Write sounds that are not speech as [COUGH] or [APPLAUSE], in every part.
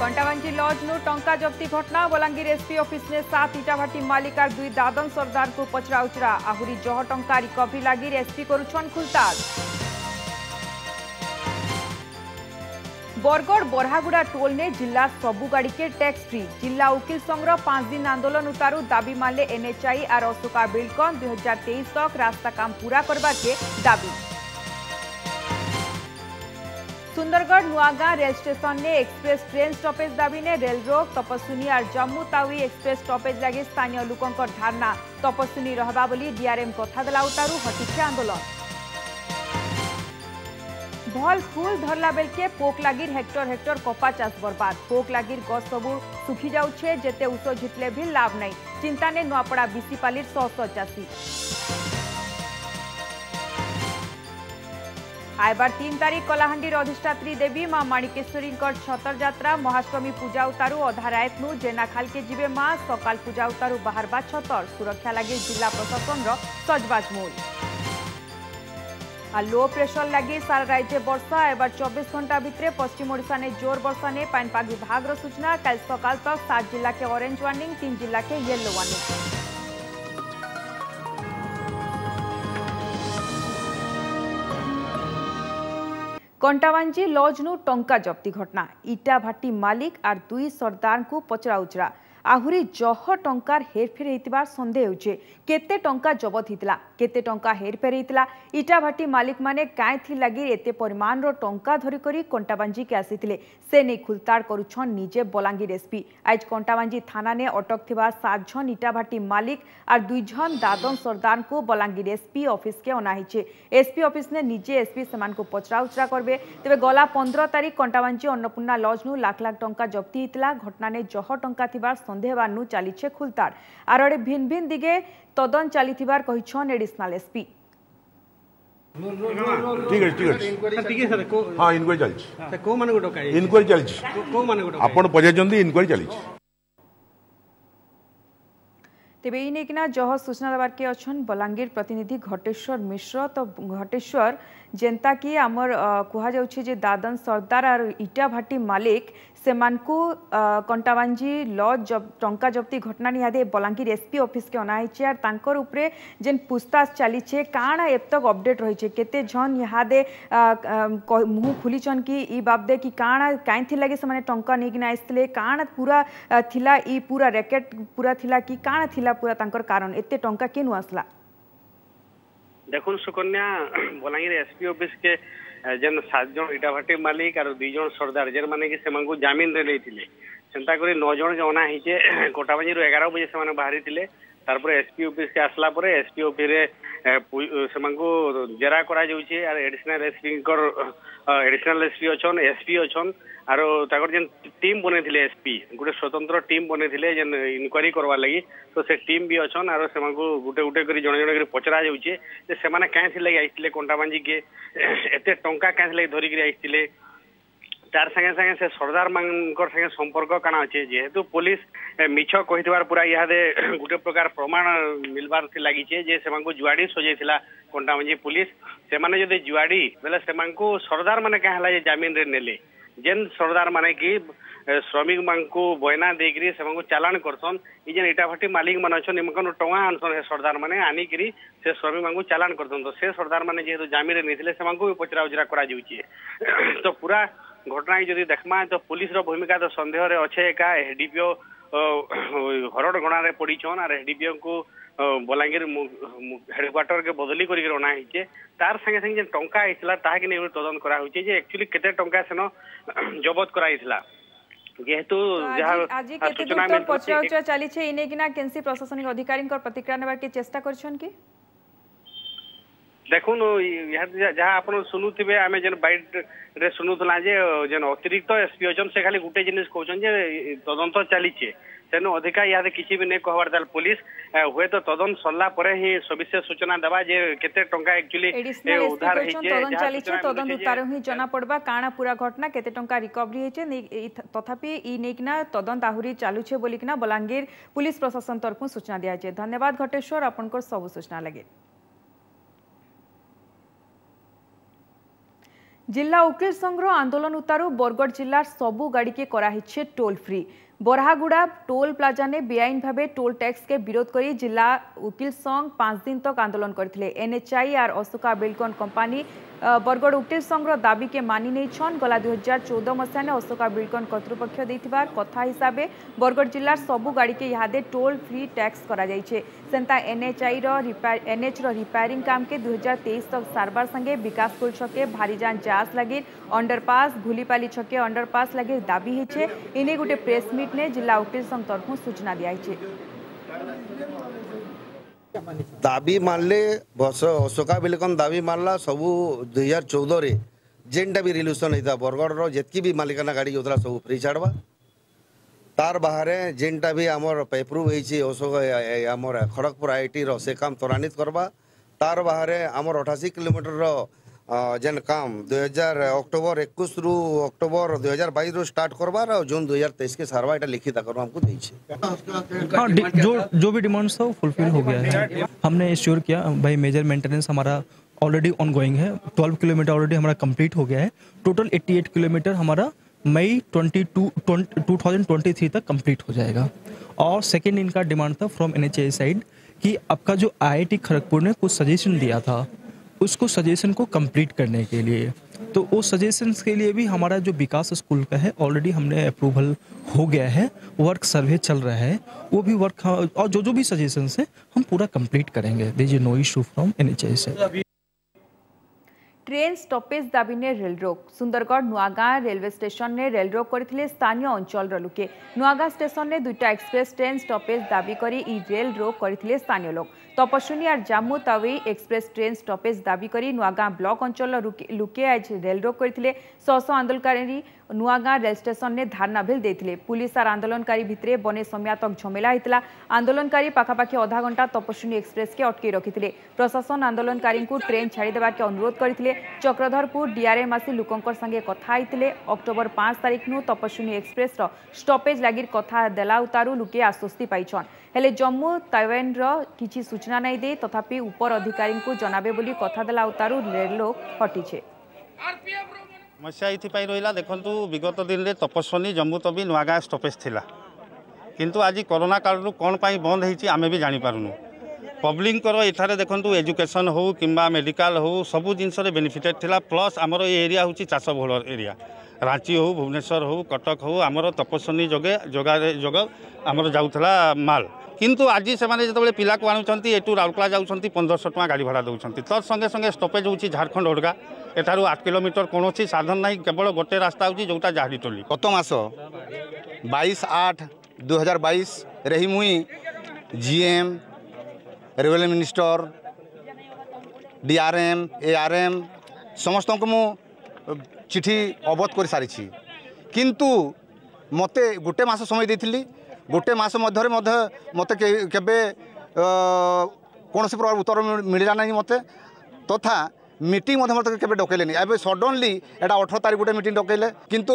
કંટાવાંજી લજનું ટંકા જપ્તિ ઘટના બલાંગીર એસપી ઓફિસને સાત ઇટાભાટી માલિકાર દુઈ દાદન સરદારકુ પચરા ઉચરા આહુરી જહ ટંકા રિકભરી લાગી એસપી કરુછન ખુલતાડ বরগড় বরহাগুড়া টোলনে জিলা সবু গাড়িকে ট্যাক্স ফ্রি জিলা উকিল সংঘর পাঁচ দিন আন্দোলন উতারু দাবি মানলে এনএচআই আর অশোকা বিল্ডকন দুই হাজার তেইশ তক রাস্তা কাম পুরা করবাকে দাবি સુંદરગઢ નુઆગા રેલ સ્ટેશનને એક્સપ્રેસ ટ્રેન સ્ટોપેજ દાબીને રેલ રોક તપસ્વીની આર જમ્મુ તાવી એક્સપ્રેસ સ્ટોપેજ લાગી સ્થાનીય લોકોંક ધારણા તપસ્વીની રહવા બોલી ડીઆરએમ કથા દેલા ઉતારુ હટીছে আন্দোলন ভল ফুল ধরলা বেলকে পোক লাগির হেক্টর হেক্টর কপা চাষ বরবাদ পোক লাগির গছ সবু শুখি যাচ্ছে যেতে উষ ঝিতলে ভি লাভ নাই চিন্তা নে নুয়াপড়া বিশিপালির শহ শহ চাষী আইবার তিন তারিখ কলাহান্ডির অধিষ্ঠাত্রী দেবী মা মাণিকেশ্বরীঙ্কর ছতর যাত্রা মহাষ্টমী পূজা উতারু অধা রায়তনু জেনাখালকে যাবে মা সকাল পূজা উতারু বাহারবা ছতর সুরক্ষা লাগি জেলা প্রশাসনর সজবাজ মূল আর লো প্রেসর লাগি সারা রাজ্যে বর্ষা এবার চব্বিশ ঘন্টা ভিতরে পশ্চিম ওড়শা নে জোর বর্ষা নে পানপাগ বিভাগর সূচনা কাল সকাল তক সাত জিলা কে অরেঞ্জ ওয়ার্নিং তিন জিলা কে ইয়েলো ওয়ার্নিং କଣ୍ଟାବାଞ୍ଜି ଲଜ୍ରୁ ଟଙ୍କା ଜପ୍ତି ଘଟଣା ଇଟାଭାଟି ମାଲିକ ଆର୍ ଦୁଇ ସର୍ଦ୍ଦାରଙ୍କୁ ପଚରାଉଚରା আহুরি জহ টঙ্কার হেরফের হয়েছিবার সন্দেহ হচ্ছে কেতে টঙ্কা জবত হয়েছিল কেতে টঙ্কা হেরফের হয়েছিল ইটাভাটি মালিক মানে কাঁথি লাগি এতে পরিমাণর টঙ্কা ধরিকি কণ্টাবাঞ্জিকে আসিলে সে নেই খুলতাড় করুছন নিজে বলাঙ্গীর এসপি আজ কণ্টাবাঞ্জি থানানে অটক থাকা সাতজন ইটাভাটি মালিক আর দুইজন দাদন সর্দারকে বলাঙ্গীর এসপি অফিসকে অনা হয়েছে এসপি অফিসে নিজে এসপি সে পচরাউচরা করবে তবে গলা পনেরো তারিখ কণ্টাবাঞ্জি অন্নপূর্ণা লজ্নু লাখ লাখ টঙ্কা জব্তি হয়েছিল ঘটনানে জহ টঙ্কা থাকার সন্দেহ হেবারু চালিছে খুলতাড় আরআড়ে ভিন ভিন দিকে তদন চালিবার কইছন এডিশনাল এসপি ঠিক আছে ঠিক আছে হ্যাঁ ইনকোয়ারি চালছে ইনকোয়ারি চালছে আপনার ইনকোয়ারি তেবে এই নেই যহ সূচনা দেবার কে অছন বলাঙ্গীর প্রতিনিধি ঘটেশ্বর মিশ্র তো ঘটেশ্বর ଯେନ୍ତାକି ଆମର କୁହାଯାଉଛି ଯେ ଦାଦନ ସର୍ଦ୍ଦାର ଆର୍ ଇଟାଭାଟି ମାଲିକ ସେମାନଙ୍କୁ କଣ୍ଟାବାଞ୍ଜି ଲଜ୍ ଟଙ୍କା ଜବତି ଘଟଣା ନିହାତି ବଲାଙ୍ଗୀର ଏସ୍ପି ଅଫିସ୍କେ ଅଣାହେଇଛେ ଆର୍ ତାଙ୍କର ଉପରେ ଯେନ୍ ପୁଛତାଛ ଚାଲିଛେ କାଣା ଏବତକ ଅପଡେଟ୍ ରହିଛେ କେତେ ଝନ୍ ଇହାଦେ ମୁହଁ ଖୋଲିଛନ୍ କି ଇ ବାବଦେ କି କାଣା କାହିଁଥିଲାଗି ସେମାନେ ଟଙ୍କା ନେଇକିନା ଆସିଥିଲେ କାଣା ପୁରା ଥିଲା ଇ ପୁରା ରେକେଟ୍ ପୁରା ଥିଲା କି କାଣା ଥିଲା ପୁରା ତାଙ୍କର କାରଣ ଏତେ ଟଙ୍କା କେନୁ ଆସିଲା দেখুন সুকন্যা বলাঙ্গীর এসপি অফিস কে ଯେନ୍ ସାତ ଜଣ ଇଟାଭାଟି ମାଲିକ ଆରୁ ଦୁଇ ଜଣ ସର୍ଦ୍ଦାର ଯେନ୍ ମାନେ କି ସେମାନଙ୍କୁ ଜାମିନରେ ନେଇଥିଲେ ସେନ୍ତା କରି ନଅ ଜଣ ଜଣା ହେଇଛେ ଗୋଟାବାଜିରୁ ଏଗାର ବଜେ ସେମାନେ ବାହାରିଥିଲେ তারপরে এসপি অফিস কে আসলা পরে এসপি অফিস রে সেমানকু জেরা করা যাউছে আর এডিশনাল এসপিঙ্কর এডিশনাল এসপি অছন এসপি অছন আর তাকর যেন টিম বনেইছিলে এসপি গোটে স্বতন্ত্র টিম বনেইছিলে যেন ইনকোয়ারি করবার লাগি তো সে টিম বি অছন আর সেমানকু গোটে গোটে করি জনে জনে করি পচরা যাউছে যে সেমানে কাইছিল লাগি আইছিলে কন্টাবাঞ্জি কে এতে টঙ্কা কাইছিল লাগি ধরিকি আইছিলে तार সাথে সাথে সে সর্দার মানকর সাথে সম্পর্ক पुलिस আছে যেহেতু পুলিশ মিছ কহিবার পুরা ইহাদে [CLEARS THROAT] গোটে প্রকার প্রমাণ মিলবার লাগিছে যে সে জুয়াড়ি সজাইলা কণ্টামঞ্জি পুলিশ সে যদি জুয়াড়ি বেলে সে সর্দার মানে কাঁ जेन सरदार माने की श्रमिक मान को बयना देकरी से चालान करसन ई जेन मालिक मान अछन इमकन टंगा आनसन हे सरदार माने आनी से श्रमिक मान को चालान करसन तो से सरदार माने जेहेतु जामीन रे निथिले पचरा उचरा करा तो पूरा ঘটনাকে যদি দেখমা তো পুলিশর ভূমিকা তো সন্দেহরে অছে একা এসডিপিও হরড়গণারে পড়িছন আর এসডিপিও কু বলাঙ্গীর হেডকোয়ার্টরকে বদলি করি অনা হয়েছে তার সাথে সাথে যে টঙ্কা হয়েছিল তাহাকে নিয়ে তদন্ত করা হয়েছে যে একচুয়ালি কেতে টঙ্কা সেন জবত করা হয়েছিল যেহেতু আজি কেতে দূর পচরা উচরা চলিছে ইনেকিনা কেনসি প্রশাসনিক অধিকারীঙ্কর প্রতিক্রিয়া নেবার কি চেষ্টা করছেন কি ଦେଖୁନ୍ ଯାହା ଆପଣ ଶୁଣୁଥିବେ ଆମେ ଯେନ୍ ବାଇଟ୍ରେ ଶୁଣୁଥିଲା ଯେ ଯେନ୍ ଅତିରିକ୍ତ ଏସ୍ପି ଅଛନ୍ ସେ ଖାଲି ଗୁଟେ ଜିନିଷ କହୁଛନ୍ ଯେ ତଦନ୍ତ ଚାଲିଛେ ତେଣୁ ଅଧିକା ଇହାଦେ କିଛି ବି ନେଇ କହବାର ତାହେଲେ ପୁଲିସ ହୁଏତ ତଦନ୍ତ ସରିଲା ପରେ ହିଁ ସବିଶେଷ ସୂଚନା ଦେବା ଯେ କେତେ ଟଙ୍କା ଆକ୍ଚୁଆଲି ଉଦ୍ଧାର ହେଇଛେ ତଦନ୍ତ ଚାଲିଛି ତଦନ୍ତ ଉତାର ହିଁ ଜଣା ପଡବା କାଣା ପୁରା ଘଟଣା କେତେ ଟଙ୍କା ରିକଭରି ହେଇଛେ ତଥାପି ଇ ନେଇକିନା ତଦନ୍ତ ଆହୁରି ଚାଲୁଛେ ବୋଲିକିନା ବଲାଙ୍ଗୀର ପୁଲିସ ପ୍ରଶାସନ ତରଫରୁ ସୂଚନା ଦିଆଯାଇଛେ ଧନ୍ୟବାଦ ଘଟେଶ୍ୱର ଆପଣଙ୍କର ସବୁ ସୂଚନା ଲାଗି উকিল ଓକିଲ আন্দোলন উতারু বরগড় জেলার সবু গাড়িকে করা କରାହେଇଛେ টোল ফ্রি বরহাগুড়া টোল প্লাজানে বেআইনভাবে টোল ট্যাক্সকে বিরোধ করে জেলা উকিল সংঘ পাঁচ দিন তক আন্দোলন করে এনএচআই আর অশোকা বেলকন কোম্পানি বরগড় উকিল সংঘর দাবিকে মানি নেইছন গলা দুই হাজার চৌদ মশায় অশোকা বিল্ডকন কর্তৃপক্ষ দেওয়ার কথা হিসাবে বরগড় জেলার সবু গাড়িকে ইহাদে টোল ফ্রি ট্যাক্স করা যাইছে সেন্তা এনএচআই এনএচ রিপেয়ারিং কামকে দুই হাজার তেইশ তক সারবার সঙ্গে বিকাশপুর ছকে ভারিজান জাজ লাগে অন্ডরপাস ঘুলিপালি ছকে অন্ডরপাস লাগে দাবি হয়েছে ইনে গোটে প্রেস মিট নে জেলা উকিল সংঘ তরফ সূচনা দিয়া হয়েছে ଦାବି ମାରିଲେ ଅଶୋକା ବେଲେ କ'ଣ ଦାବି ମାରିଲା ସବୁ ଦୁଇ ହଜାର ଚଉଦରେ ଯେନ୍ଟା ବି ରିଲ୍ୟୁସନ୍ ହେଇଥିଲା ବରଗଡ଼ର ଯେତ୍କି ବି ମାଲିକାନା ଗାଡ଼ି ଯାଉଥିଲା ସବୁ ଫ୍ରି ଛାଡ଼ବା ତାର ବାହାରେ ଯେନ୍ଟା ବି ଆମର ଏପ୍ରୁଭ୍ ହେଇଛି ଅଶୋକ ଆମର ଖଡ଼ଗପୁର ଆଇଟିର ସେ କାମ ତ୍ୱରାନ୍ୱିତ କରବା ତାର ବାହାରେ ଆମର ଅଠାଅଶୀ କିଲୋମିଟରର जेन काम दुई अक्टोबर एक अक्टोबर दुई हजार बैस रु स्टार्ट करबार और जून तेईस के सारा एटा लिखित आकर हमको दी हाँ, जो जो भी डिमांड्स था वो फुलफिल हो गया है हमने इश्योर किया भाई मेजर मेंटेनेंस हमारा ऑलरेडी ऑन गोइंग है ट्वेल्व किलोमीटर ऑलरेडी हमारा कम्प्लीट हो गया है टोटल एट्टी एट किलोमीटर हमारा May twenty two thousand twenty three तक कम्प्लीट हो जाएगा और सेकेंड इनका डिमांड था फ्रॉम एन एच साइड कि आपका जो आई आई टी खड़गपुर ने कुछ सजेशन दिया था उसको सजेशन को कंप्लीट करने के लिए तो वो सजेशंस के लिए भी हमारा जो विकास स्कूल का है ऑलरेडी हमने अप्रूवल हो गया है वर्क सर्वे चल रहा है वो भी वर्क और जो जो भी सजेशंस है हम पूरा कंप्लीट करेंगे is no issue from N H train stoppage দাবি নিয়ে রেল রোক সুন্দরগড় নূয়াগাঁ রেলওয়ে স্টেশনে রেল রোক করে স্থানীয় অঞ্চলর লোকে নূয়াগাঁ স্টেশনে দুইটা এক্সপ্রেস ট্রেন স্টপেজ দাবি করে ই রেল রোক করে স্থানীয় লোক তপস্বিনী আর Jammu Tawi express train stoppage দাবি করে নূয়াগাঁ ব্লক অঞ্চলর লোকে আজ রেল রোক করে শহ শহ আন্দোলনকারী ନୂଆଗାଁ ରେଳ ଷ୍ଟେସନରେ ଧାରଣା ବିଲ୍ ଦେଇଥିଲେ ପୁଲିସ୍ ଆର୍ ଆନ୍ଦୋଳନକାରୀ ଭିତରେ ବନେ ସମୟା ତକ ଝମେଲା ହୋଇଥିଲା ଆନ୍ଦୋଳନକାରୀ ପାଖାପାଖି ଅଧାଘଣ୍ଟା ତପସ୍ୱିନୀ ଏକ୍ସପ୍ରେସ୍କେ ଅଟକାଇ ରଖିଥିଲେ ପ୍ରଶାସନ ଆନ୍ଦୋଳନକାରୀଙ୍କୁ ଟ୍ରେନ୍ ଛାଡ଼ିଦେବାକେ ଅନୁରୋଧ କରିଥିଲେ ଚକ୍ରଧରପୁର ଡିଆର୍ଏମ୍ ଆସି ଲୋକଙ୍କ ସାଙ୍ଗେ କଥା ହୋଇଥିଲେ ଅକ୍ଟୋବର ପାଞ୍ଚ ତାରିଖରୁ ତପସ୍ୱିନୀ ଏକ୍ସପ୍ରେସ୍ର ଷ୍ଟପେଜ୍ ଲାଗି କଥା ଦେଲା ଉତାରୁ ଲୋକେ ଆଶ୍ୱସ୍ତି ପାଇଛନ୍ ହେଲେ ଜମ୍ମୁ ତାଇୱାନର କିଛି ସୂଚନା ନାଇଁ ଦେଇ ତଥାପି ଉପର ଅଧିକାରୀଙ୍କୁ ଜଣାବେ ବୋଲି କଥା ଦେଲା ଉତାରୁ ରେଲଓ ହଟିଛେ ସମସ୍ୟା ଏଥିପାଇଁ ରହିଲା ଦେଖନ୍ତୁ ବିଗତ ଦିନରେ ତପସ୍ୱନୀ ଜମ୍ମୁ ତବି ନୂଆଗାଁ ଷ୍ଟପେଜ୍ ଥିଲା କିନ୍ତୁ ଆଜି କରୋନା କାଳରୁ କ'ଣ ପାଇଁ ବନ୍ଦ ହେଇଛି ଆମେ ବି ଜାଣିପାରୁନୁ ପବ୍ଲିକଙ୍କର ଏଠାରେ ଦେଖନ୍ତୁ ଏଜୁକେସନ୍ ହେଉ କିମ୍ବା ମେଡ଼ିକାଲ ହେଉ ସବୁ ଜିନିଷରେ ବେନିଫିଟେଡ଼ ଥିଲା ପ୍ଲସ୍ ଆମର ଏ ଏରିଆ ହେଉଛି ଚାଷ ବହୁଳ ଏରିଆ ରାଞ୍ଚି ହେଉ ଭୁବନେଶ୍ୱର ହେଉ କଟକ ହେଉ ଆମର ତପସ୍ୱନୀ ଯୋଗେ ଯୋଗାରେ ଯୋଗ ଆମର ଯାଉଥିଲା ମାଲ କିନ୍ତୁ ଆଜି ସେମାନେ ଯେତେବେଳେ ପିଲାକୁ ଆଣୁଛନ୍ତି ଏଠୁ ରାଉରକେଲା ଯାଉଛନ୍ତି ପନ୍ଦରଶହ ଟଙ୍କା ଗାଡ଼ି ଭଡ଼ା ଦେଉଛନ୍ତି ତତ୍ ସଙ୍ଗେ ସଙ୍ଗେ ଷ୍ଟପେଜ୍ ହେଉଛି ଝାଡ଼ଖଣ୍ଡ ଓଡ଼ଗା ଏଠାରୁ ଆଠ କିଲୋମିଟର କୌଣସି ସାଧନ ନାହିଁ କେବଳ ଗୋଟେ ରାସ୍ତା ହେଉଛି ଯେଉଁଟା ଜାହାଡ଼ିଟୋଲି ଗତ ମାସ ବାଇଶ ଆଠ ଦୁଇହଜାର ବାଇଶରେ ହିଁ ମୁଇଁ G M revenue minister DRM ARM সমস্ত মু চিঠি অবত করে সারিছি কিন্তু মতে গোটে মাস সময় দিয়ে গোটে মাস মধ্যে মধ্যে মতে কেবে কোণী প্রকার উত্তর মিলা না মতে তথা मीट মধ্যে কেবে ডকাইলে এবে সডনলি এটা অঠর তারিখ গোটে कि ডকাইলে কিন্তু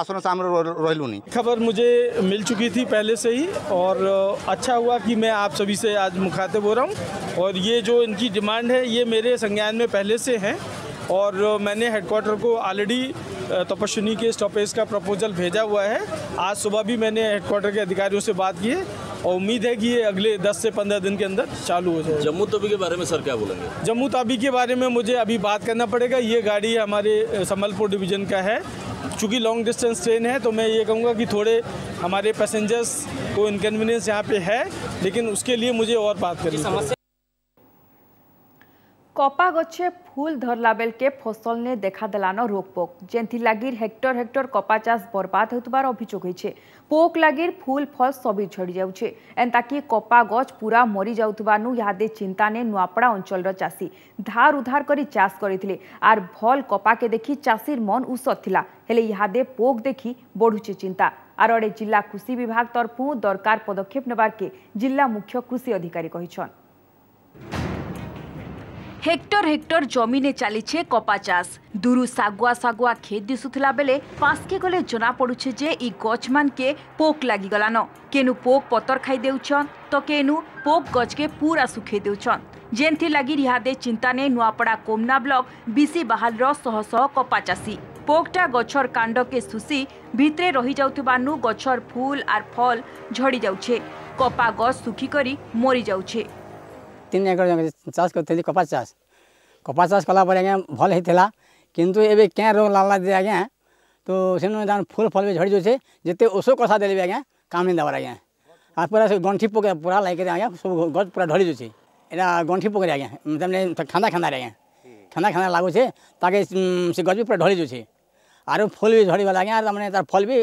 आसन से आम रही खबर मुझे मिल चुकी थी पहले से ही और अच्छा हुआ कि मैं आप सभी से आज मुखातिब हो रहा हूँ और ये जो इनकी डिमांड है ये मेरे संज्ञान में पहले से है और मैंने हेडक्वार्टर को ऑलरेडी तपस्विनी के स्टॉपेज का प्रपोजल भेजा हुआ है आज सुबह भी मैंने हेडक्वार्टर के अधिकारियों से बात की है और उम्मीद है कि ये अगले 10 से 15 दिन के अंदर चालू हो जाए जम्मू तवी के बारे में सर क्या बोलेंगे जम्मू तावी के बारे में मुझे अभी बात करना पड़ेगा ये गाड़ी हमारे संबलपुर डिवीजन का है चूँकि लॉन्ग डिस्टेंस ट्रेन है तो मैं ये कहूँगा कि थोड़े हमारे पैसेंजर्स को इनकन्वीनियंस यहाँ पे है लेकिन उसके लिए मुझे और बात करनी समस्या কপা গছে ফুল ধরলা বেলকে ফসল নে দেখা দেলান রোগ পোক রোগপোক যেগি হেক্টর হেক্টর কপা চাষ বরবাদ হতবার অভিযোগ হয়েছে পোক লাগি ফুল ফল সবি ঝড়ি যাচ্ছে এন্তাকি কপা গছ পুরা মরি যাওয়া ইহাদে চিন্তা নে নুয়াপড়া অঞ্চলর চাষী ধার উধার করে চাষ করে আর ভল কপাকে দেখি চাষীর মন উসর লা হলে ইহাদে পোক দেখি বড়ুছে চিন্তা আর আড়ে জেলা কৃষি বিভাগ তরফু দরকার পদক্ষেপ নেবারকে জেলা মুখ্য কৃষি অধিকারী কহিছন হেক্টর হেক্টর জমিনে চালিছে কপা চাষ দূরু সাগুয়া সাগুয়া ক্ষেত দিশুলা বেলে পাশকে গলে জনা পড়ুছে যে ই গছ মানকে পোক লাগিগলান কেনু পোক পতর খাই দেউছন তো কেনু পোক গছকে পুরা শুখাই দেউছন যেনথি লাগি রিহাদে চিন্তা নেই নুয়াপড়া কোমনা ব্লক বিসি বাহালর শহ শহ কপা চাষী পোকটা গছর কাণ্ডকে শুষি ভিতরে রহি যাওয়া নু গছর ফুল আর ফল ঝড়ি যাউছে কপা গছ শুখি করি মরি যাউছে ତିନି ଏକର ଚାଷ କରିଥିଲି କପା ଚାଷ କପା ଚାଷ କଲାପରେ ଆଜ୍ଞା ଭଲ ହେଇଥିଲା କିନ୍ତୁ ଏବେ କେଁ ରୋଗ ଲାଗ୍ଲା ଯେ ଆଜ୍ଞା ତ ସେନୁ ତାର୍ ଫୁଲ୍ ଫଲ୍ ବି ଝଡ଼ି ଯାଉଛେ ଯେତେ ଔଷଧ କଷା ଦେଲେ ବି ଆଜ୍ଞା କାମ୍ ନାଇଁ ଦେବାର ଆଜ୍ଞା ଆର୍ ପୁରା ସେ ଗଣ୍ଠି ପକେଇ ପୁରା ଲାଗିକିରି ଆଜ୍ଞା ସବୁ ଗଛ ପୁରା ଢଳି ଯାଉଛେ ଏଇଟା ଗଣ୍ଠି ପକେଇ ଆଜ୍ଞା ତାମାନେ ଖାନ୍ଦା ଖାନ୍ଦାରେ ଆଜ୍ଞା ଖାନ୍ଦା ଖାନ୍ଦା ଲାଗୁଛେ ତାକେ ସେ ଗଛ ବି ପୁରା ଢଳି ଯାଉଛେ ଆରୁ ଫୁଲ୍ ବି ଝଡ଼ିଗଲା ଆଜ୍ଞା ଆର୍ ତାମାନେ ତାର୍ ଫଲ୍ ବି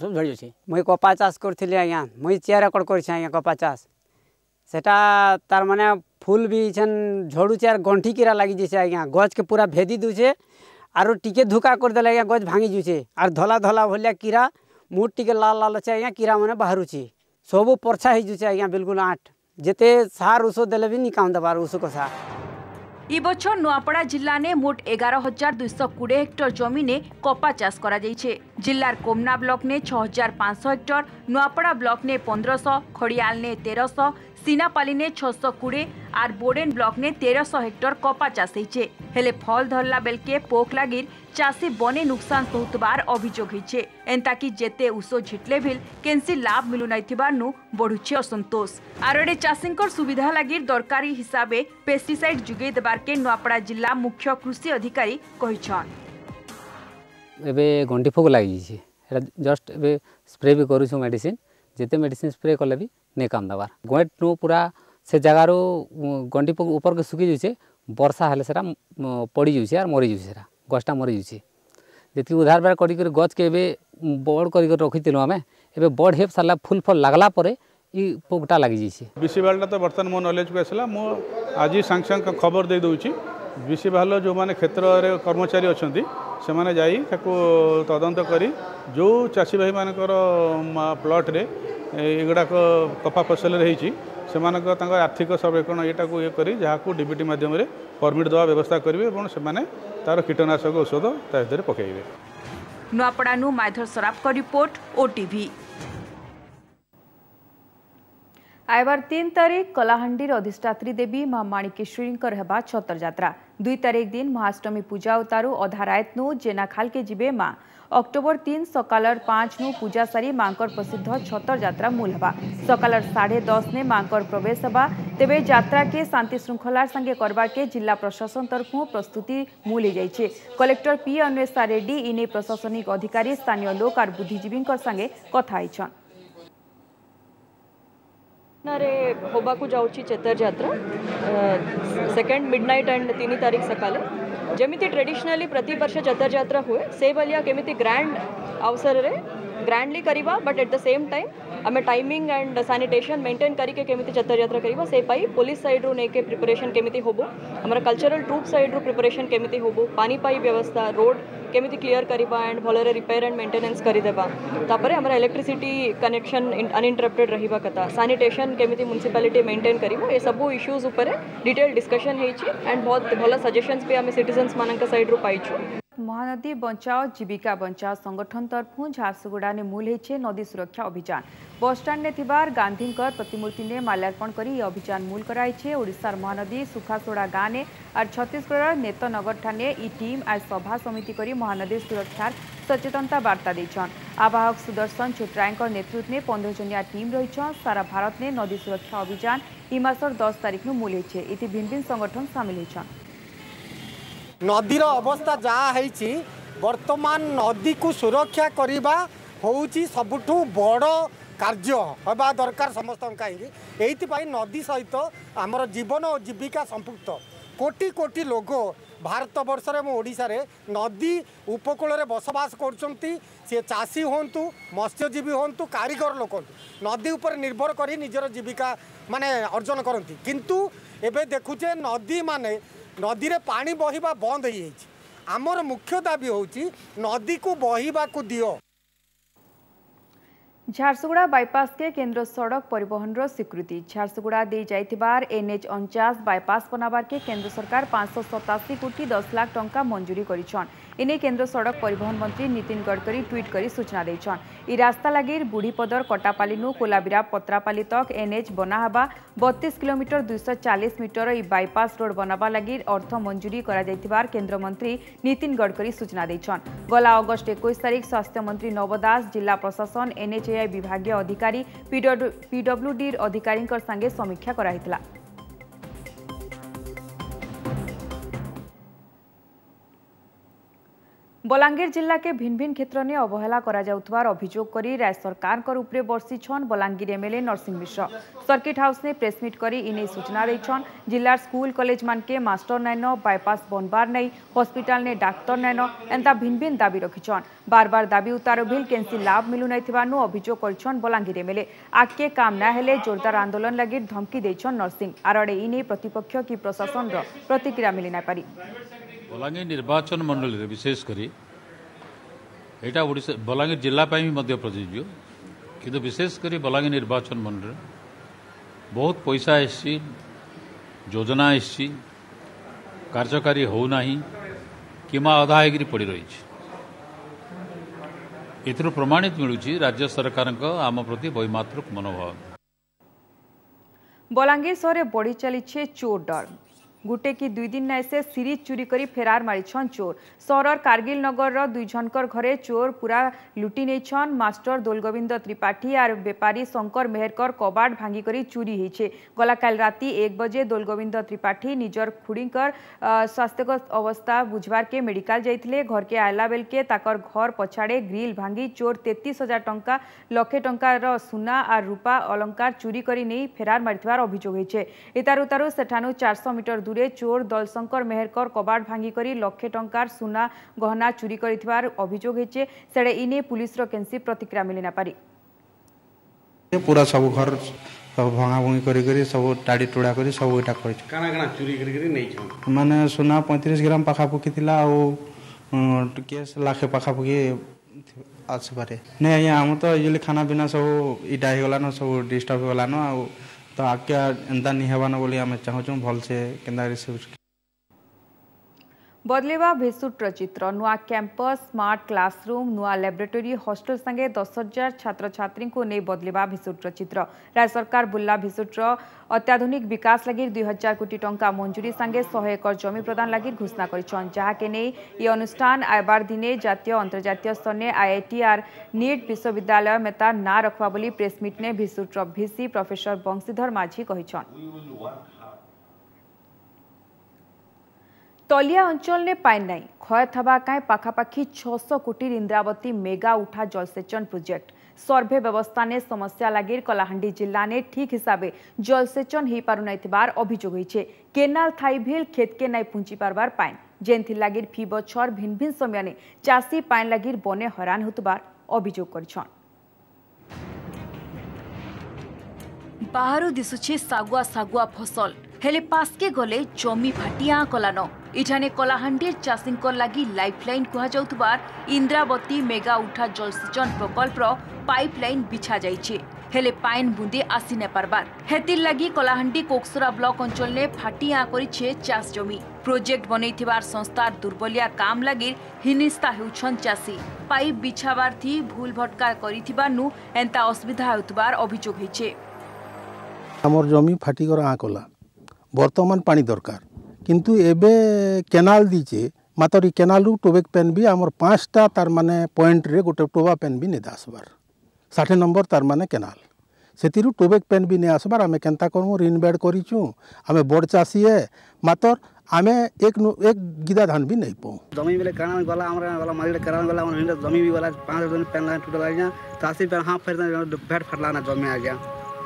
ସବୁ ଝଡ଼ି ଯାଉଛେ ମୁଇଁ କପା ଚାଷ କରିଥିଲି ଆଜ୍ଞା ମୁଇଁ ଚେୟାର ରେକର୍ଡ଼ କରିଛେ ଆଜ୍ଞା କପା ଚାଷ সেটা তার মানে ফুল বি ছেন ঝড়ুছে আর গণ্ঠি কিরা লাগি যেছে আজ্ঞা গছকে পুরা ভেদি দুছে আর টিকে ধুকা করে দেলে আজ্ঞা গছ ভাঙি যুছে আর ধলা ধলা ভলিয়া কিরা মুড টিকে লাল লাল আছে আজ্ঞা কিরা মানে বাহারুছে সবু পরছা হয়ে যুছে আজ্ঞা বিলকুল আট যেতে সার ওষুধ দেলে বি নি কাম দেবার ওষুধ কথা এ বছর নুয়াপড়া জেলানে মোট এগারো হাজার দুইশ কোড়ি হেক্টর জমিনে কপা চাষ করা যাইছে জেলার কোমনা ব্লকনে ছ হাজার পাঁচশো হেক্টর নুয়াপড়া ব্লকনে পনেরশ খড়িয়ালনে তেরশ સીનાપાલીને છસો કુડે આર બોડેન બ્લોકને તેરસો હેક્ટર કપા ચાષ ହେଇଛେ ହେଲେ ଫଲ ଧରିଲା ବେଲକେ ପୋକ ଲାଗିର୍ ଚାଷୀ ବନେ ନୁକସାନ ସହୁଥିବାର ଅଭିଯୋଗ ହେଇଛେ ଏନ୍ତାକି ଯେତେ ଉଷ ଝିଟଲେ ଭିଲ୍ କେନ୍ସି ଲାଭ ମିଳୁନାଇଥିବାର୍ନୁ ବଢ଼ୁଛି ଅସନ୍ତୋଷ ଆର ଏଡ଼େ ଚାଷୀଙ୍କର ସୁବିଧା ଲାଗି ଦରକାରୀ ହିସାବେ ପେଷ୍ଟିସାଇଡ୍ ଯୋଗାଇ ଦେବାର୍କେ ନୂଆପଡ଼ା ଜିଲ୍ଲା ମୁଖ୍ୟ କୃଷି ଅଧିକାରୀ କହିଛନ୍ ଏବେ ଗଣ୍ଡି ଫୋକ ଲାଗିଛି ହେଟା ଜଷ୍ଟ ଏବେ ସ୍ପ୍ରେ ବି କରୁଛୁ ମେଡ଼ିସିନ ଯେତେ ମେଡ଼ିସିନ ସ୍ପ୍ରେ କଲେ ବି नहीं काम देवार गोएट नु पूरा से जगार गंडी उपरके सुखी जाऊे बर्षा हेले से पड़ जाऊे आर मरी जाऊे ଯେତିକି ଉଧାର ବାହାର କରିକରି ଗଛକେ ଏବେ ବଡ଼ କରିକରି ରଖିଥିଲୁ ଆମେ ଏବେ ବଡ଼ ହେଇ ସାରିଲା ଫୁଲ୍ ଫଲ୍ ଲାଗ୍ଲା ପରେ ଇ ପୋକଟା ଲାଗିଯାଇଛି ବିଶି ବାଲଟା ତ ବର୍ତ୍ତମାନ ମୋ ନଲେଜକୁ ଆସିଲା ମୁଁ ଆଜି ସାଙ୍ଗେ ସାଙ୍ଗେ ଖବର ଦେଇଦେଉଛି ବିଶି ବାଲ ଯେଉଁମାନେ କ୍ଷେତ୍ରରେ କର୍ମଚାରୀ ଅଛନ୍ତି ସେମାନେ ଯାଇ ତାକୁ ତଦନ୍ତ କରି ଯେଉଁ ଚାଷୀ ଭାଇମାନଙ୍କର ପ୍ଲଟ୍ରେ ଏଗୁଡ଼ାକ କପା ଫସଲରେ ହେଇଛି ସେମାନଙ୍କ ତାଙ୍କ ଆର୍ଥିକ ସଂରକ୍ଷଣ ଏଇଟାକୁ ଇଏ କରି ଯାହାକୁ ଡିବିଟି ମାଧ୍ୟମରେ ପରମିଟ୍ ଦେବା ବ୍ୟବସ୍ଥା କରିବେ ଏବଂ ସେମାନେ ତା'ର କୀଟନାଶକ ଔଷଧ ତା ଭିତରେ ପକାଇବେ ନୂଆପଡ଼ାରୁ ମାଇଧର ସରାଫଙ୍କ ରିପୋର୍ଟ ଓଟିଭି ଆଇବାର ତିନି ତାରିଖ କଲାହାଣ୍ଡିର ଅଧିଷ୍ଠାତ୍ରୀ ଦେବୀ ମା ମାଣିକେଶ୍ୱରୀଙ୍କର ହେବା ଛତର ଯାତ୍ରା দুই তারিখ તારીખ દિન મહાષ્ટમી પૂજા ઉતારુ અધારાયતનું જેના ખાલકે જીવે মা অক্টোবর তিন সকালর পাঁচ নু পূজা সারি মাঙ্কর প্রসিদ্ধ ছতর যাত্রা মূল হবা সকালর সাড়ে দশ নে মাঙ্কর প্রবেশ হবা তেবে যাত্রাকে শান্তি শৃঙ্খলার সঙ্গে করবাকে জেলা প্রশাসন তরফ প্রস্তুতি মূল হয়ে যাইছে কলেক্টর পি অন্বেষা রেড্ডি ইনে প্রশাসনিক অধিকারী স্থানীয় লোক আর বুদ্ধিজীবী সঙ্গে কথা হয়েছেন असणारे होबाकू जाऊची चेतर जात्रा सेकंड मिडनाईट अँड तिन्ही तारीख सकाळे ଯେମିତି ଟ୍ରେଡିସନାଲି ପ୍ରତିବର୍ଷ ଯତ୍ରଯାତ୍ରା ହୁଏ ସେଇଭଳିଆ କେମିତି ଗ୍ରାଣ୍ଡ ଅବସରରେ ଗ୍ରାଣ୍ଡଲି କରିବା but at the same time ಆಮೇಲೆ ಟೈಮಿಂಗ್ ಆ್ಯಂಡ್ ಸ್ಯಾನಿಟೇಷನ್ ಮೇಂಟೈನ್ ಕರಿಕೆ ಕೆಮಿತಿ ಜತ್ತರ ಯಾತ್ರ ಕರಿವ ಸೇಪಾಯಿ ಪೊಲೀಸ್ ಸೈಡ್ರು ನೇಕೆ ಪ್ರಿಪರೇಷನ್ ಕೆಮಿತಿ ಹೋಬು ಆಮೇಲೆ ಕಲ್ಚರಲ್ ಟ್ರೂಪ್ ಸೈಡ್ರು ಪ್ರಿಪರೇಷನ್ ಕೆಮಿತಿ ಹೋಬು ಪಾನಿಪಾಯಿ ವ್ಯವಸ್ಥಾ ರೋಡ್ କେମିତି କ୍ଲିଅର୍ କରିବା ଆଣ୍ଡ ଭଲରେ ରିପେୟାର ଆଣ୍ଡ ମେଣ୍ଟେନାନ୍ସ କରିଦେବା ତାପରେ ଆମର ଇଲେକ୍ଟ୍ରିସିଟି କନେକ୍ସନ୍ ଅନଇଣ୍ଟରପ୍ଟେଡ୍ ରହିବା କଥା ସାନିଟେସନ୍ କେମିତି ମ୍ୟୁନିସିପାଲିଟି ମେଣ୍ଟେନ୍ କରିବ ଏସବୁ ଇସ୍ୟୁଜ୍ ଉପରେ ଡିଟେଲ୍ ଡିସ୍କସନ୍ ହେଇଛି ଆଣ୍ଡ ବହୁତ ଭଲ ସଜେସନ୍ସ ବି ଆମେ ସିଟିଜନ୍ସମାନଙ୍କ ସାଇଡ଼୍ରୁ ପାଇଛୁ महानदी बचाओ जीविका बचाओ संगठन तरफ झारसुगुड़ा ने मूल हो नदी सुरक्षा अभियान बसस्टाण ने थिबार गांधी प्रतिमूर्ति ने माल्यार्पण कर अभियान मूल कराई ओडार महानदी सुखासोड़ा गाँव ने आर छत्तीसगढ़ नेतनगर ठाने ई टीम आज सभा समिति कर महानदी सुरक्षार सचेतनता बार्ता देछन आवाहक सुदर्शन चोट्राय नेतृत्व में पंद्रह जनिया टीम रही सारा भारत ने नदी सुरक्षा अभियान ई मसर दस तारीख नु मूल है भिन्न भिन्न संगठन सामिल होन নদীর অবস্থা যা হয়েছি বর্তমান নদীকে সুরক্ষা করা হচ্ছে সবুঠু বড় କାର୍ଯ୍ୟ ହେବା ଦରକାର ସମସ୍ତଙ୍କ କାହିଁକି ଏଇଥିପାଇଁ ନଦୀ ସହିତ ଆମର ଜୀବନ ଓ ଜୀବିକା ସମ୍ପୃକ୍ତ କୋଟି କୋଟି ଲୋକ ଭାରତ ବର୍ଷରେ ଏବଂ ଓଡ଼ିଶାରେ ନଦୀ ଉପକୂଳରେ ବସବାସ କରୁଛନ୍ତି ସିଏ ଚାଷୀ ହୁଅନ୍ତୁ ମତ୍ସ୍ୟଜୀବୀ ହୁଅନ୍ତୁ କାରିଗର ଲୋକ ହୁଅନ୍ତୁ ନଦୀ ଉପରେ ନିର୍ଭର କରି ନିଜର ଜୀବିକା ମାନେ ଅର୍ଜନ କରନ୍ତି କିନ୍ତୁ ଏବେ ଦେଖୁଛେ ନଦୀମାନେ ନଦୀରେ ପାଣି ବହିବା ବନ୍ଦ ହେଇଯାଇଛି ଆମର ମୁଖ୍ୟ ଦାବି ହେଉଛି ନଦୀକୁ ବହିବାକୁ ଦିଅ বাইপাস কে কেন্দ্র সড়ক পরিবহনর স্বীকৃতি ঝারসুগুড়া দিয়ে যাই এনএচ অনচাশ বাইপাস বনাবার কে কেন্দ্র সরকার পাঁচশো সতাশি কোটি দশ লাখ টঙ্কা মঞ্জুরি করেছেন এনে কেন্দ্র সড়ক পরিবহন মন্ত্রী নীতিন গডকরি ট্যুইট করে সূচনা দিয়েছেন এই রাস্তা লাগি বুড়িপদর কটাপালি নু কোলাবিরা পত্রাপালি তক এনএচ বনা হবা বত্রিশ কিলোমিটর দুইশ চালিশ মিটর এই বাইপাস রোড বনাবা লাগি অর্থ মঞ্জুরি করা যাইবার কেন্দ্রমন্ত্রী নীতিন গডকরি সূচনা দিয়েছেন গলা অগস্ট একুশ তারিখ স্বাস্থ্যমন্ত্রী নব দাস জেলা প্রশাসন এনএচএ এনএআই বিভাগীয় অধিকারী পিডব্লুডির অধিকারী সাথে সমীক্ষা করা হয়েছিল বলাঙ্গীর জেলাকে ভিন ভিন ক্ষেত্র নিয়ে অবহেলা করা যাওয়ার অভিযোগ করে রায় সরকারঙ্কর উপরে বর্ষিছন Balangir MLA Narasingha Mishra circuit house press meet করে এনে সূচনা দিয়েছেন জেলার স্কুল কলেজ মানকে মাস্টর নাইন বাইপাস বনবার নেই হসপিটাল নে ডাক্তার নাইন এন্তা ভিন ভিন দাবি রখিছন বারবার দাবি উতার ভিল কেনসি লাভ মিলু নাই অভিযোগ করছন বলাঙ্গীর এমএলএ আগকে কাম না হলে জোরদার আন্দোলন লাগি ধমকি দিয়েছন নরসিং আর এনে প্রতিপক্ষ কি প্রশাসনর প্রতিক্রিয়া মিলি না পারি ବଲାଙ୍ଗୀର ନିର୍ବାଚନ ମଣ୍ଡଳୀରେ ବିଶେଷ କରି ଏଇଟା ଓଡ଼ିଶା ବଲାଙ୍ଗୀର ଜିଲ୍ଲା ପାଇଁ ବି ମଧ୍ୟ ପ୍ରଯୋଜ୍ୟ କିନ୍ତୁ ବିଶେଷ କରି ବଲାଙ୍ଗୀର ନିର୍ବାଚନ ମଣ୍ଡଳୀରେ ବହୁତ ପଇସା ଆସିଛି ଯୋଜନା ଆସିଛି କାର୍ଯ୍ୟକାରୀ ହେଉନାହିଁ କିମ୍ବା ଅଧା ହେଇକିରି ପଡ଼ି ରହିଛି ଏଥିରୁ ପ୍ରମାଣିତ ମିଳୁଛି ରାଜ୍ୟ ସରକାରଙ୍କ ଆମ ପ୍ରତି ବୈମାତୃକ ମନୋଭାବ ବଲାଙ୍ଗୀର ସହରରେ ବଢ଼ି ଚାଲିଛି ଚୋର ଡର गुटे कि दुई दिन एसे सीरीज चोरी कर फेरार मारिछन चोर सरर कारगिल नगर दुई झनकर घरे चोर पूरा लुटि नहींछन मास्टर दोलगोविंद त्रिपाठी आर बेपारी शंकर मेहरकर कबाट भांगिक चोरी होईछे गलाकाल राति एक बजे दोलगोविंद त्रिपाठी निजर खुड़ीकर स्वास्थ्यगत अवस्था बुझवार के मेडिकल जाते घर के आला बेलके ताकर घर पछाड़े ग्रिल भांगी चोर तेतीस हजार टा लक्षे टंकार सुना आर रूपा अलंकार चोरी कर फेरार मार अभियोग होईछे इतारु तारु सेठानु चार मीटर দূরে চোর দলশঙ্কর মেহরকর কবাট ভাঙ্গিকরি লক্ষে টঙ্কার সুনা গহনা চুরি করিথিবার অভিযোগ হয়েছে সেড়ে ইনে পুলিশর কেনসি প্রতিক্রিয়া মিলিনা পারি পুরা সব ঘর সব ভঙা ভুঙি করি করি সব টাড়ি টুড়া করি সব এটা করছি কানা কানা চুরি করি করি নেইছো মানে সোনা 35 গ্রাম পাখা পুকি থিলা আও কেস লাখে পাখা পুকি আসিপারে নে আজ্ঞা আমার তো ইজলি খানা পিনা সব ইটা হয়ে গলানো সব ডিস্টার্ব হয়ে গলানো আও ତ ଆଗ୍କେ ଏନ୍ତା ନି ହେବାନ ବୋଲି ଆମେ ଚାହୁଁଛୁ ଭଲ୍ସେ କେନ୍ତା କରି ବଦଲେଇବା ଭେସୁଟ୍ର ଚିତ୍ର ନୂଆ କ୍ୟାମ୍ପସ୍ ସ୍ମାର୍ଟ କ୍ଲାସରୁମ୍ ନୂଆ ଲାବୋରେଟୋରୀ ହଷ୍ଟେଲ ସାଙ୍ଗେ ଦଶ ହଜାର ଛାତ୍ରଛାତ୍ରୀଙ୍କୁ ନେଇ ବଦଲେଇବା ଭେସୁଟ୍ର ଚିତ୍ର ରାଜ୍ୟ ସରକାର ବୁର୍ଲା ଭେସୁଟ୍ର ଅତ୍ୟାଧୁନିକ ବିକାଶ ଲାଗି ଦୁଇ ହଜାର କୋଟି ଟଙ୍କା ମଞ୍ଜୁରୀ ସାଙ୍ଗେ ଶହେ ଏକର ଜମି ପ୍ରଦାନ ଲାଗି ଘୋଷଣା କରିଛନ୍ ଯାହାକେ ନେଇ ଏ ଅନୁଷ୍ଠାନ ଆଇବାର ଦିନେ ଜାତୀୟ ଅନ୍ତର୍ଜାତୀୟ ସ୍ତରରେ ଆଇଆଇଟିଆର୍ ନିଟ୍ ବିଶ୍ୱବିଦ୍ୟାଳୟ ମେତା ନାଁ ରଖବା ବୋଲି ପ୍ରେସମିଟ୍ରେ ଭେସୁଟ୍ର ଭିସି ପ୍ରଫେସର ବଂଶୀଧର ମାଝୀ କହିଛନ୍ତି તલિયા અંચલને પાઇન નહીં ક્ષય થવા કાંઈ પાખાપાખી છસો કોટી ઇન્દ્રાવતી મેગા ઉઠા જળસેચન પ્રોજેક્ટ સર્ભે વ્યવસ્થાને સમસ્યા લાગી કલાહાંડી જિલ્લાને ઠીક હિસાબે જળસેચન હોઈપારુનાઇથિବାର અભિયોગ ହୋଇଛି કેનાલ થાઈ ભેલ ખેતકે નાઈ પહોંચી પારવાર પાઇન જેનથી લાગી ફી બછર ભિન ભિન સમયને ચાષી પાઇન લાગી બને હરાન હોતવાર અભિયોગ કરછન બહારુ દિશુଛି સાગુઆ સાગુઆ ફસલ ହେଲେ ପାସ୍କେ ଗଲେ ଜମି ଫାଟିଆଁ କଲାନ ଇଠାନେ କଲାହାଣ୍ଡିର ଚାଷୀଙ୍କ ଲାଗି ଲାଇଫଲାଇନ୍ କୁହାଯାଉଥିବାର ଇନ୍ଦ୍ରାବତୀ ମେଗା ଉଠା ଜଳସେଚନ ପ୍ରକଳ୍ପର ପାଇପଲାଇନ୍ ବିଛାଯାଇଛି ହେଲେ ପାଇନ୍ ବୁନ୍ଦେ ଆସି ନେପାରବାର ହେତିର୍ ଲାଗି କଲାହାଣ୍ଡି କୋକସରା ବ୍ଲକ ଅଞ୍ଚଳରେ ଫାଟିଆଁ କରିଛେ ଚାଷ ଜମି ପ୍ରୋଜେକ୍ଟ ବନେଇଥିବାର ସଂସ୍ଥାର ଦୁର୍ବଲିଆ କାମ ଲାଗି ହିନିସ୍ତା ହେଉଛନ୍ ଚାଷୀ ପାଇପ୍ ବିଛାବାର ଥି ଭୁଲ ଭଟକାର କରିଥିବାରୁ ଏନ୍ତା ଅସୁବିଧା ହେଉଥିବାର ଅଭିଯୋଗ ହେଇଛେ ଆମର ଜମି ଫାଟିକର ଆଁ କଲା बर्तमान पा दरकार किंतु एबे केनाल दीचे मात्र ये केनाल टोबेक पेन भी आम पाँचटा तार मैंने पॉइंट रे गोटे टोबा पेन भी नहीं आसबार षाठ नंबर तार मैंने केनाल से टोबेक पेन भी नहीं आसबार आम के करमु ऋण बेड करीचू बड़ चाषी है मात्र आम एक नु, एक गिदा धान भी नहीं पाऊँ जमी बेले कारण गला आम गला गला जमी भी गला पाँच दिन पेन लाइन टूट चाषी हाँ फेर भेट फेरला जमी आ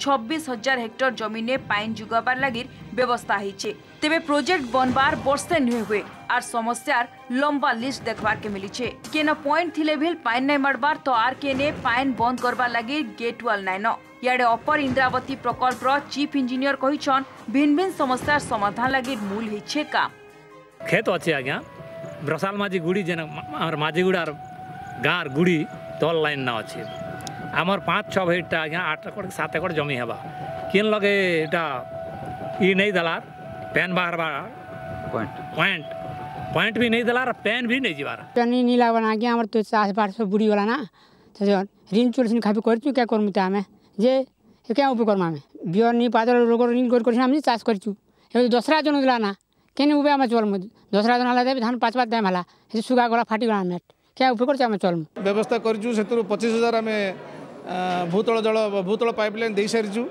છવ્વીસ હજાર હેક્ટર જમીનને પાઇન જુગાવવા લાગી વ્યવસ્થા છે તેવે પ્રોજેક્ટ બનવાર વર્ષે નુહે હુએ આર સમસ્યાર લંબા લિસ્ટ દેખવાર કે મિલી છે કેન પોઈન્ટ થિલે ભીલ પાઇન નહીં મળવાર તો આર કેને પાઇન બંધ કરવા લાગી ગેટવાલ નાઇન ইয়াড়ে অপর ইন্দ্রাবতী প্রকল্পর চিফ ইঞ্জিনিয়র কহিছন ভিন ভিন সমস্যার সমাধান লাগি মূল হয়েছে কাম ক্ষেত অছে আজ্ঞা ব্রসাল মাঝি গুড়ি যেন আমার মাঝিগুড়ার গাঁর গুড়ি তল লাইন না অছে আমার पाँच छः भेटा आज आठ একর সাত একর जमी হবা किन लगे এটা इ नहीं দেলার প্যান বাহার पॉइंट পয়েন্ট पॉइंट भी नहीं दिला पेन भी नहीं जीवार टनी नहीं लागन आगे हमर तो चास बार सब बुढ़ी वाला ना तो जो ऋण चोर सिन खाबी करछु क्या करमु त हमें जे क्या उपयोग करम हमें बियर नहीं पादर रोग ऋण कर कर हम चास करछु हे दूसरा जन दिला ना केने उबे हम चलमु दूसरा जन हला देबे धान पाँच पाँच दाम हला हे सुगा गला फाटी गला हमें क्या उप करछु हम चलमु व्यवस्था से सेतु 25000 हमें भूतल जल भूतल पाइपलाइन दिइसारिछु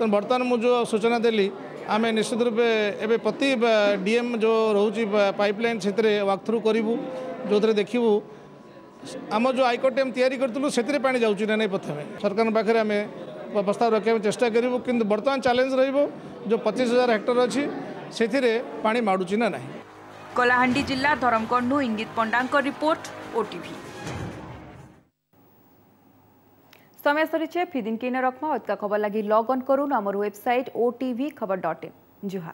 त बर्तमान म जो सूचना देली आमे निश्चित रूपे ए प्रति डीएम जो रोजि पाइपलाइन से वाक थ्रू करूँ जो थे देखू आम जो आइको डैम या से पा जाऊँ ना नहीं प्रथम सरकार पाखे आम प्रस्ताव रखा चेषा करूँ कि बर्तमान चैलेंज रो पचीस हजार हेक्टर अच्छी से पा माड़ूची ना ना କଲାହାଣ୍ଡି ଜିଲ୍ଲା ଧରମକଣ୍ଡୁ ଇଙ୍ଗିତ ପଣ୍ଡାଙ୍କ ରିପୋର୍ଟ ଓଟିଭି સમય સરiche ફીડિંગ કિને રખમાત કા ખબર લાગી લોગ ઓન કરો અમાર વેબસાઈટ ઓટીવી ખબર ડોટ ઇ જોહર